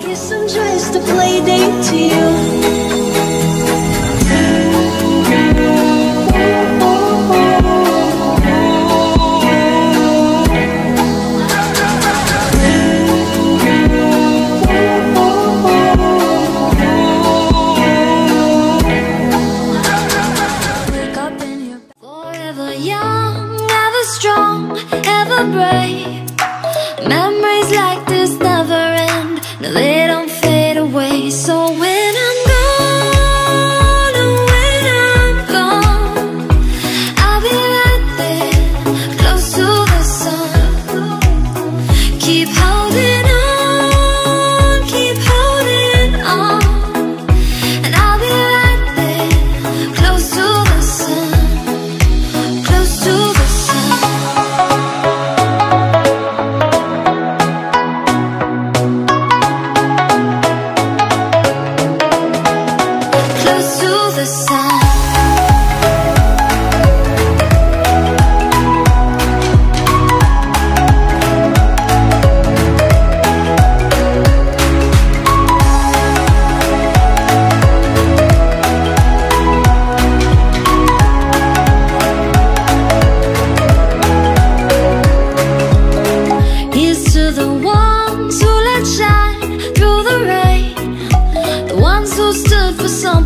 guess I'm just a play date to you. young, ever strong, ever brave. Memories like this never end, no they don't fade away. So when I'm gone, oh when I'm gone I'll be right there, close to the sun. Keep holding